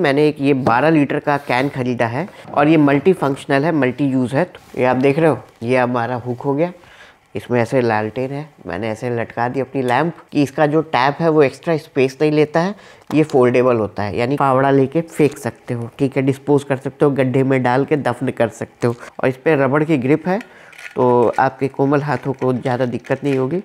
मैंने एक ये 12 लीटर का कैन खरीदा है और ये मल्टी फंक्शनल है मल्टी यूज़ है। तो ये आप देख रहे हो, ये हमारा हुक हो गया। इसमें ऐसे लालटेन है। मैंने ऐसे लटका दी अपनी लैंप कि इसका जो टैप है वो एक्स्ट्रा स्पेस नहीं लेता है, ये फोल्डेबल होता है। यानी फावड़ा लेके फेंक सकते हो, ठीक है डिस्पोज कर सकते हो, गड्ढे में डाल के दफन कर सकते हो। और इस पर रबड़ की ग्रिप है तो आपके कोमल हाथों को ज़्यादा दिक्कत नहीं होगी।